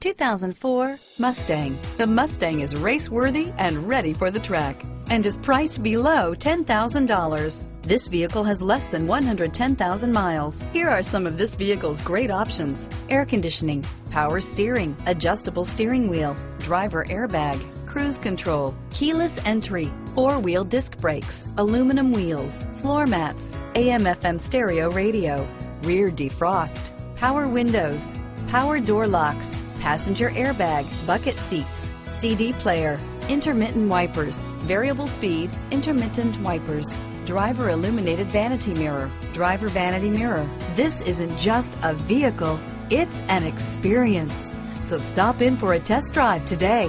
2004 Mustang. The Mustang is race-worthy and ready for the track and is priced below $10,000. This vehicle has less than 110,000 miles. Here are some of this vehicle's great options. Air conditioning, power steering, adjustable steering wheel, driver airbag, cruise control, keyless entry, four-wheel disc brakes, aluminum wheels, floor mats, AM FM stereo radio, rear defrost, power windows, power door locks, passenger airbag, bucket seats, CD player, intermittent wipers, variable speed, intermittent wipers, driver illuminated vanity mirror, driver vanity mirror. This isn't just a vehicle, it's an experience. So stop in for a test drive today.